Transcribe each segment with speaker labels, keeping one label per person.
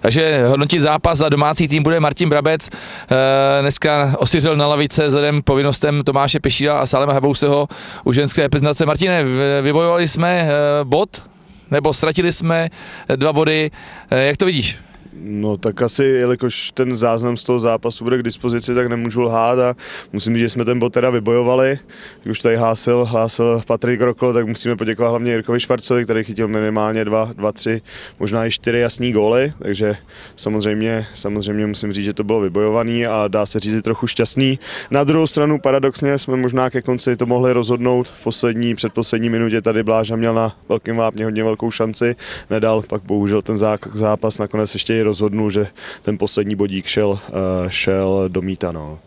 Speaker 1: Takže hodnotit zápas za domácí tým bude Martin Brabec. Eh, Dneska osiřel na lavice vzhledem povinnostem Tomáše Pešíra a Salema Habouseho u ženské reprezentace. Martine, vybojovali jsme eh, bod, nebo ztratili jsme eh, dva body. Jak to vidíš?
Speaker 2: No tak asi, jelikož ten záznam z toho zápasu bude k dispozici, tak nemůžu lhát a musím říct, že jsme ten bod teda vybojovali. Jak už tady hlásil, hlásil Patrik Rokl, tak musíme poděkovat hlavně Jirkovi Švarcovi, který chytil minimálně dva, dva, tři, možná i čtyři jasný góly, takže samozřejmě, samozřejmě musím říct, že to bylo vybojovaný a dá se říct trochu šťastný. Na druhou stranu paradoxně jsme možná ke konci to mohli rozhodnout v poslední, předposlední minutě tady Bláža měl na velkém vápně hodně velkou šanci, nedal, pak bohužel ten zá- zápas nakonec ještě rozhodnul, že ten poslední bodík šel, eh, šel do míta. No.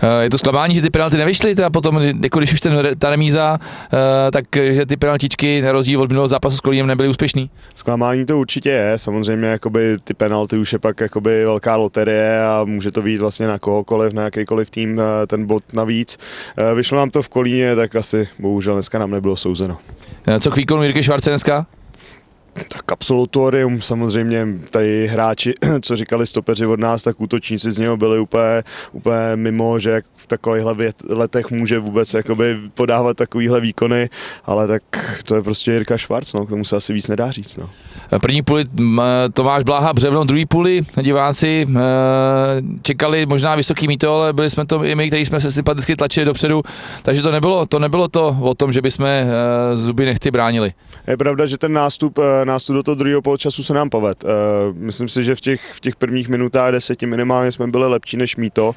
Speaker 1: Eh, Je to zklamání, že ty penalty nevyšly, teda potom, jako když už ten, ta remíza, eh, tak že ty penaltičky na rozdíl od minulého zápasu s Kolínem nebyly úspěšný.
Speaker 2: Zklamání to určitě je, samozřejmě jakoby ty penalty už je pak jakoby velká loterie a může to být vlastně na kohokoliv, na jakýkoliv tým ten bod navíc. Vyšlo nám to v Kolíně, tak asi bohužel dneska nám nebylo souzeno.
Speaker 1: Co k výkonu Jirky Švarce dneska?
Speaker 2: Tak absolutorium, samozřejmě tady hráči, co říkali stopeři od nás, tak útočníci z něho byli úplně, úplně mimo, že v takovýchhle vět- letech může vůbec jakoby podávat takovýhle výkony, ale tak to je prostě Jirka Švarc, no, k tomu se asi víc nedá říct. No.
Speaker 1: První půli Tomáš Bláha Břevno, druhý půli diváci čekali možná vysoký mýto, ale byli jsme to i my, kteří jsme se sympaticky tlačili dopředu, takže to nebylo to, nebylo to o tom, že bychom eh, zuby nechty bránili.
Speaker 2: Je pravda, že ten nástup, eh, nástup do toho druhého poločasu se nám poved. Myslím si, že v těch, v těch prvních minutách deseti minimálně jsme byli lepší než Mýto.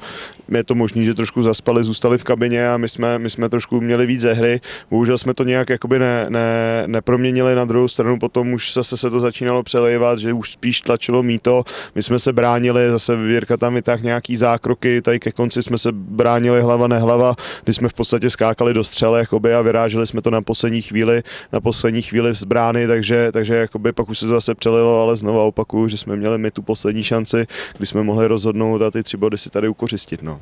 Speaker 2: Je to možný, že trošku zaspali, zůstali v kabině a my jsme, my jsme trošku měli víc ze hry. Bohužel jsme to nějak jakoby ne, ne, neproměnili na druhou stranu, potom už zase se to začínalo přelejvat, že už spíš tlačilo Mýto. My jsme se bránili, zase Jirka tam vytáhl nějaký zákroky, tady ke konci jsme se bránili hlava nehlava, kdy jsme v podstatě skákali do střele jakoby, a vyráželi jsme to na poslední chvíli, na poslední chvíli z brány, takže, takže jakoby pak už se to zase přelilo, ale znovu opakuju, že jsme měli my tu poslední šanci, kdy jsme mohli rozhodnout a ty tři body si tady ukořistit. No.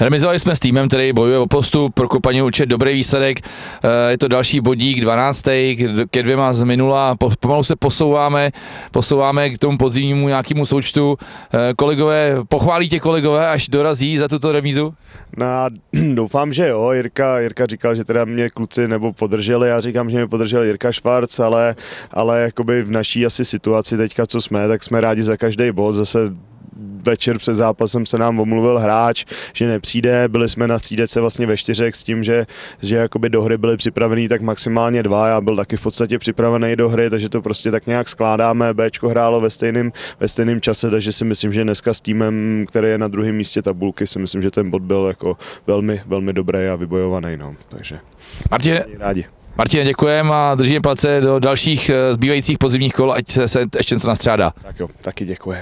Speaker 1: Remizovali jsme s týmem, který bojuje o postup, pro Kopaní určitě dobrý výsledek, Eh, je to další bodík, 12. k- ke dvěma z minula, Po- pomalu se posouváme, posouváme k tomu podzimnímu nějakému součtu. Eh, Kolegové, pochválí tě kolegové, až dorazí za tuto remízu?
Speaker 2: No doufám, že jo. Jirka, Jirka říkal, že teda mě kluci nebo podrželi, já říkám, že mě podržel Jirka Švarc, ale, ale jakoby v naší asi situaci teďka, co jsme, tak jsme rádi za každý bod. Zase večer před zápasem se nám omluvil hráč, že nepřijde, byli jsme na střídece vlastně ve čtyřech s tím, že, že jakoby do hry byli připravený tak maximálně dva, já byl taky v podstatě připravený do hry, takže to prostě tak nějak skládáme, Bčko hrálo ve stejném, ve stejném čase, takže si myslím, že dneska s týmem, který je na druhém místě tabulky, si myslím, že ten bod byl jako velmi, velmi dobrý a vybojovaný, no, takže
Speaker 1: Martin,
Speaker 2: rádi.
Speaker 1: Martin, děkujeme a držíme palce do dalších eh, zbývajících podzimních kol, ať se, se ještě něco nastřádá.
Speaker 2: Tak jo, taky děkuji.